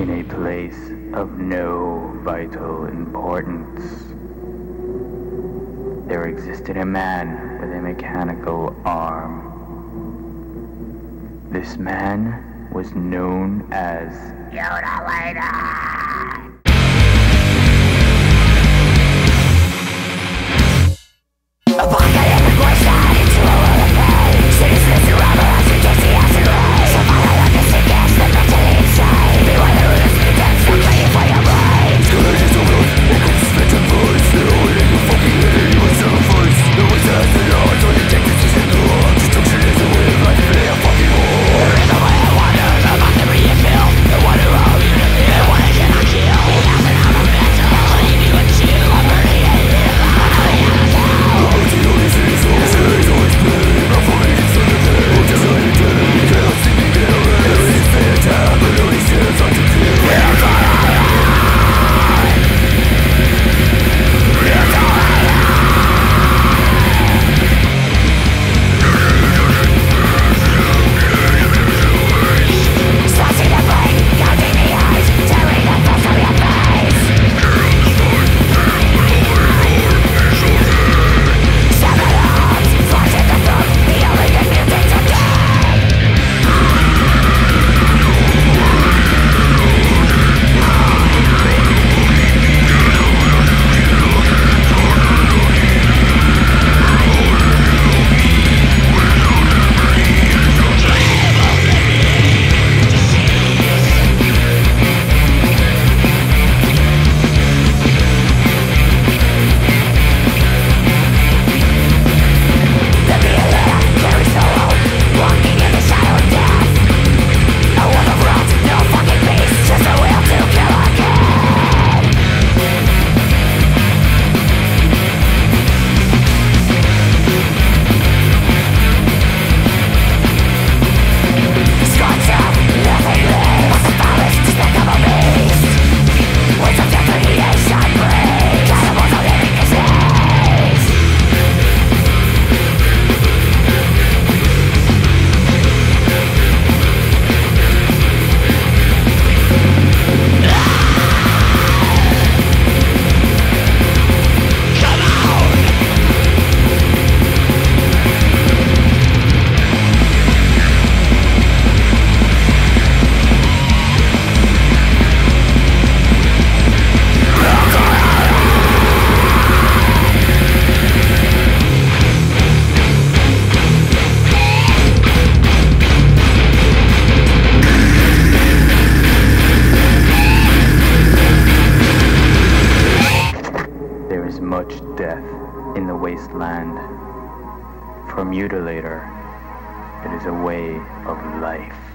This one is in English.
in a place of no vital importance. There existed a man with a mechanical arm. This man was known as Mutilator. Much death in the wasteland. For Mutilator, it is a way of life.